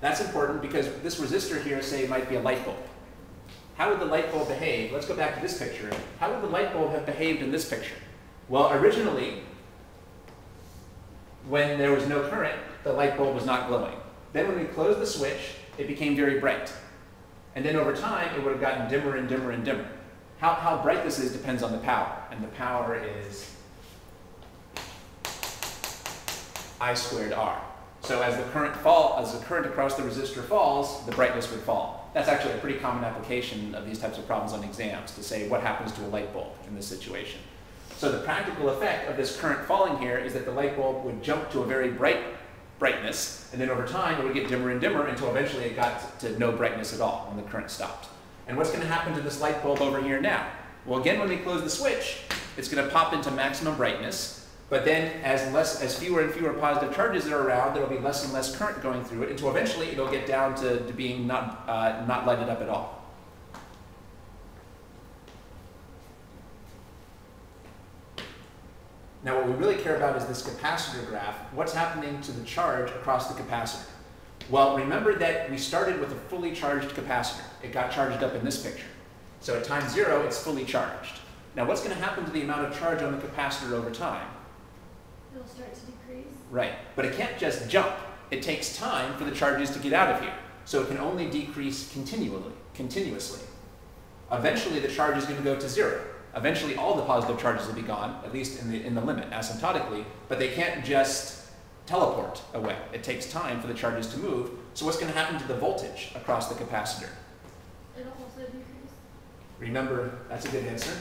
That's important because this resistor here, say, might be a light bulb. How would the light bulb behave? Let's go back to this picture. How would the light bulb have behaved in this picture? Well, originally, when there was no current, the light bulb was not glowing. Then when we closed the switch, it became very bright. And then over time, it would have gotten dimmer and dimmer and dimmer. How, how bright this is depends on the power, and the power is I squared R. So as the current fall, as the current across the resistor falls, the brightness would fall. That's actually a pretty common application of these types of problems on exams to say what happens to a light bulb in this situation. So the practical effect of this current falling here is that the light bulb would jump to a very bright brightness, and then over time it would get dimmer and dimmer until eventually it got to no brightness at all when the current stopped. And what's going to happen to this light bulb over here now? Well, again, when we close the switch, it's going to pop into maximum brightness, but then as, less, as fewer and fewer positive charges are around, there will be less and less current going through it until eventually it'll get down to, to being not, uh, not lighted up at all. Now what we really care about is this capacitor graph. What's happening to the charge across the capacitor? Well, remember that we started with a fully charged capacitor. It got charged up in this picture. So at time zero, it's fully charged. Now what's going to happen to the amount of charge on the capacitor over time? It'll start to decrease. Right, but it can't just jump. It takes time for the charges to get out of here. So it can only decrease continually, continuously. Eventually the charge is going to go to zero. Eventually all the positive charges will be gone, at least in the, in the limit, asymptotically, but they can't just teleport away. It takes time for the charges to move. So what's going to happen to the voltage across the capacitor? It'll also decrease. Remember, that's a good answer.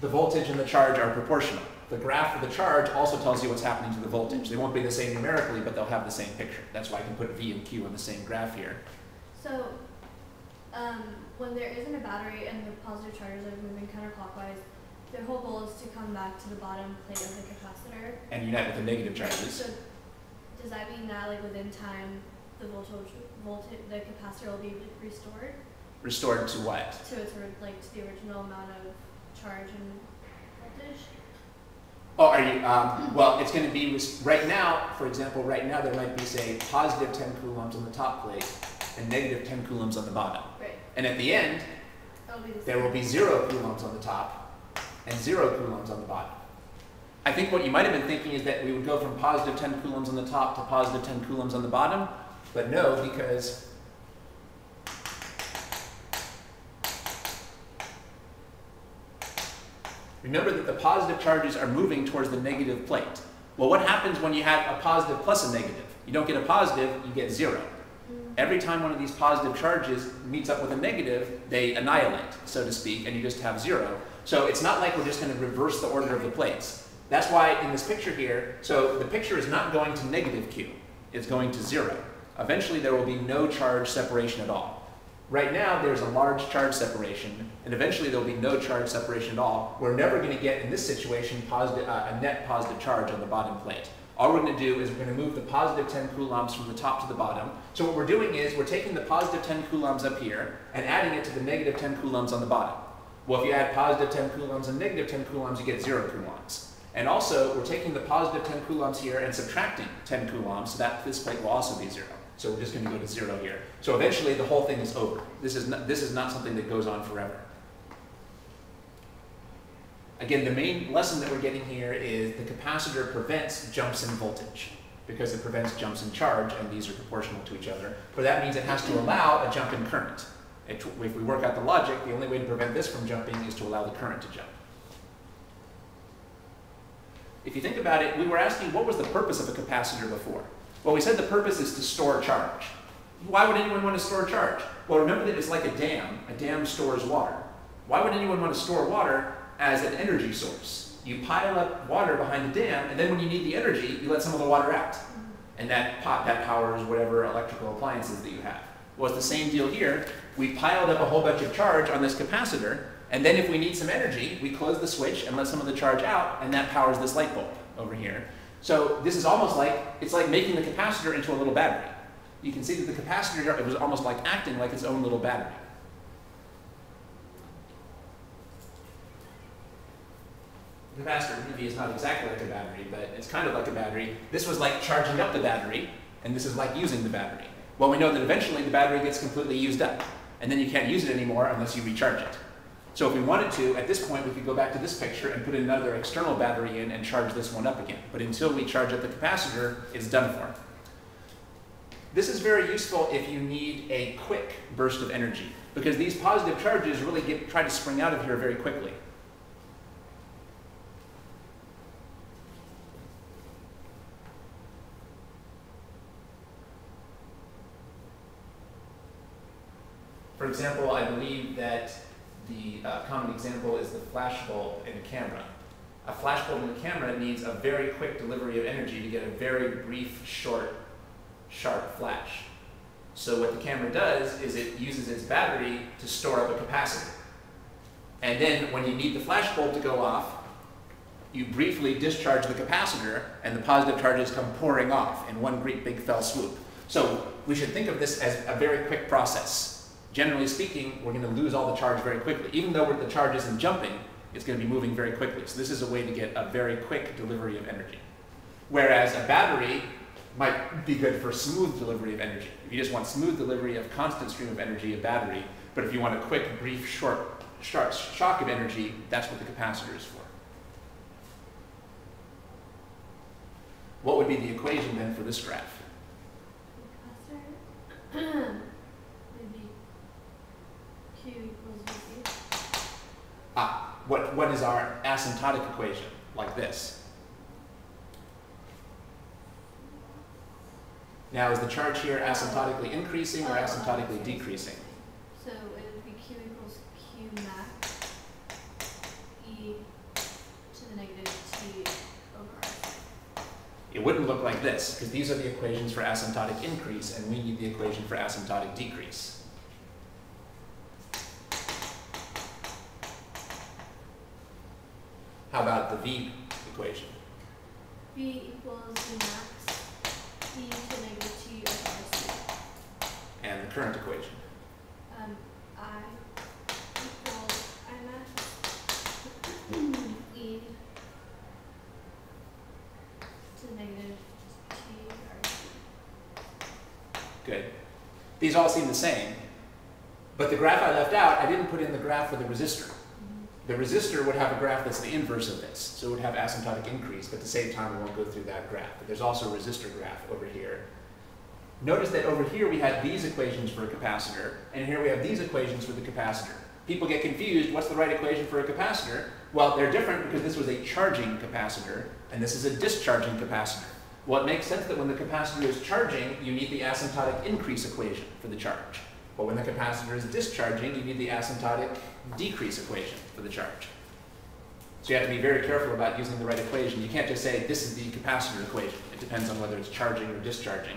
The voltage and the charge are proportional. The graph of the charge also tells you what's happening to the voltage. They won't be the same numerically, but they'll have the same picture. That's why I can put V and Q on the same graph here. So, um, when there isn't a battery and the positive charges are moving counterclockwise, their whole goal is to come back to the bottom plate of the capacitor. And unite with the negative charges. So, does that mean that like within time, the voltage, voltage, the capacitor will be restored Restored to what? to its like to the original amount of charge and voltage? Oh, are you, um, well, it's going to be, right now, for example, right now there might be, say, positive 10 coulombs on the top plate and negative 10 coulombs on the bottom. Right. And at the end, the there will be zero coulombs on the top and zero coulombs on the bottom. I think what you might have been thinking is that we would go from positive 10 coulombs on the top to positive 10 coulombs on the bottom, but no, because remember that the positive charges are moving towards the negative plate. Well, what happens when you have a positive plus a negative? You don't get a positive, you get zero. Every time one of these positive charges meets up with a negative, they annihilate, so to speak, and you just have zero. So it's not like we're just going to reverse the order of the plates. That's why in this picture here, so the picture is not going to negative Q, it's going to zero. Eventually there will be no charge separation at all. Right now there's a large charge separation, and eventually there will be no charge separation at all. We're never going to get, in this situation, positive, uh, a net positive charge on the bottom plate. All we're going to do is we're going to move the positive 10 coulombs from the top to the bottom. So what we're doing is we're taking the positive 10 coulombs up here and adding it to the negative 10 coulombs on the bottom. Well, if you add positive 10 coulombs and negative 10 coulombs, you get 0 coulombs. And also, we're taking the positive 10 coulombs here and subtracting 10 coulombs, so that this plate will also be 0. So we're just going to go to 0 here. So eventually, the whole thing is over. This is not, this is not something that goes on forever. Again, the main lesson that we're getting here is the capacitor prevents jumps in voltage because it prevents jumps in charge, and these are proportional to each other. But that means it has to allow a jump in current. It, if we work out the logic, the only way to prevent this from jumping is to allow the current to jump. If you think about it, we were asking what was the purpose of a capacitor before? Well, we said the purpose is to store charge. Why would anyone want to store charge? Well, remember that it's like a dam. A dam stores water. Why would anyone want to store water as an energy source? You pile up water behind the dam, and then when you need the energy, you let some of the water out. And that, that powers whatever electrical appliances that you have. Well, it's the same deal here. We piled up a whole bunch of charge on this capacitor, and then if we need some energy, we close the switch and let some of the charge out, and that powers this light bulb over here. So this is almost like, it's like making the capacitor into a little battery. You can see that the capacitor, it was almost like acting like its own little battery. The capacitor maybe is not exactly like a battery, but it's kind of like a battery. This was like charging up the battery, and this is like using the battery. Well, we know that eventually the battery gets completely used up, and then you can't use it anymore unless you recharge it. So if we wanted to, at this point, we could go back to this picture and put another external battery in and charge this one up again. But until we charge up the capacitor, it's done for. This is very useful if you need a quick burst of energy, because these positive charges really get, try to spring out of here very quickly. For example, I believe that the uh, common example is the flash bulb in a camera. A flash bulb in a camera needs a very quick delivery of energy to get a very brief, short, sharp flash. So what the camera does is it uses its battery to store up a capacitor. And then when you need the flash bulb to go off, you briefly discharge the capacitor and the positive charges come pouring off in one great big fell swoop. So we should think of this as a very quick process generally speaking, we're going to lose all the charge very quickly. Even though the charge isn't jumping, it's going to be moving very quickly. So this is a way to get a very quick delivery of energy. Whereas a battery might be good for smooth delivery of energy. If you just want smooth delivery of constant stream of energy, a battery. But if you want a quick, brief, short, sharp shock of energy, that's what the capacitor is for. What would be the equation then for this graph? Capacitor. Ah, what, what is our asymptotic equation? Like this. Now, is the charge here asymptotically increasing or asymptotically decreasing? So it would be Q equals Q max E to the negative T over R. It wouldn't look like this, because these are the equations for asymptotic increase, and we need the equation for asymptotic decrease. How about the V equation? V equals V max e to negative t over RC. And the current equation? Um, I equals I max e to negative t RC. Good. These all seem the same, but the graph I left out, I didn't put in the graph for the resistor. The resistor would have a graph that's the inverse of this, so it would have asymptotic increase, but at the same time we won't go through that graph. But there's also a resistor graph over here. Notice that over here we had these equations for a capacitor, and here we have these equations for the capacitor. People get confused, what's the right equation for a capacitor? Well, they're different because this was a charging capacitor, and this is a discharging capacitor. Well, it makes sense that when the capacitor is charging, you need the asymptotic increase equation for the charge. But when the capacitor is discharging, you need the asymptotic decrease equation for the charge. So you have to be very careful about using the right equation. You can't just say, this is the capacitor equation. It depends on whether it's charging or discharging.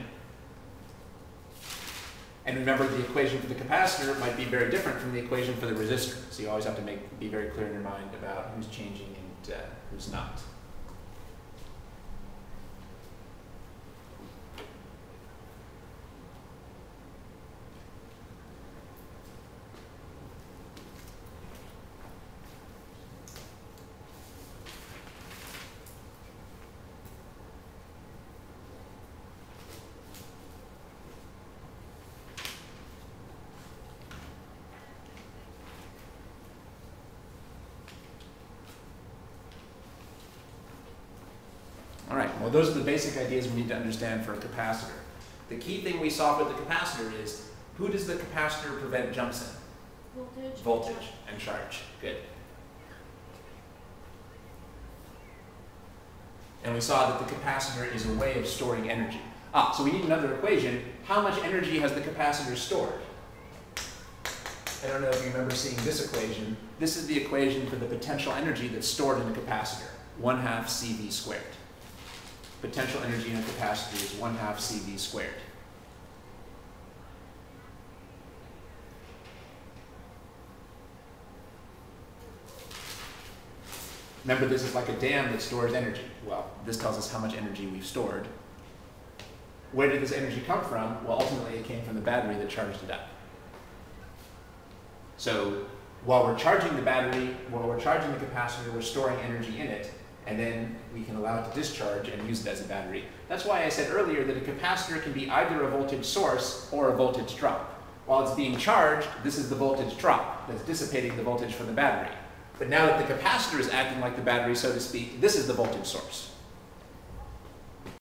And remember, the equation for the capacitor might be very different from the equation for the resistor. So you always have to make, be very clear in your mind about who's changing and uh, who's not. All right, well, those are the basic ideas we need to understand for a capacitor. The key thing we saw with the capacitor is, who does the capacitor prevent jumps in? Voltage. Voltage and charge. Good. And we saw that the capacitor is a way of storing energy. Ah, so we need another equation. How much energy has the capacitor stored? I don't know if you remember seeing this equation. This is the equation for the potential energy that's stored in a capacitor, 1 half CV squared potential energy in a capacitor is 1 half CV squared. Remember, this is like a dam that stores energy. Well, this tells us how much energy we've stored. Where did this energy come from? Well, ultimately, it came from the battery that charged it up. So while we're charging the battery, while we're charging the capacitor, we're storing energy in it, and then we can allow it to discharge and use it as a battery. That's why I said earlier that a capacitor can be either a voltage source or a voltage drop. While it's being charged, this is the voltage drop that's dissipating the voltage from the battery. But now that the capacitor is acting like the battery, so to speak, this is the voltage source.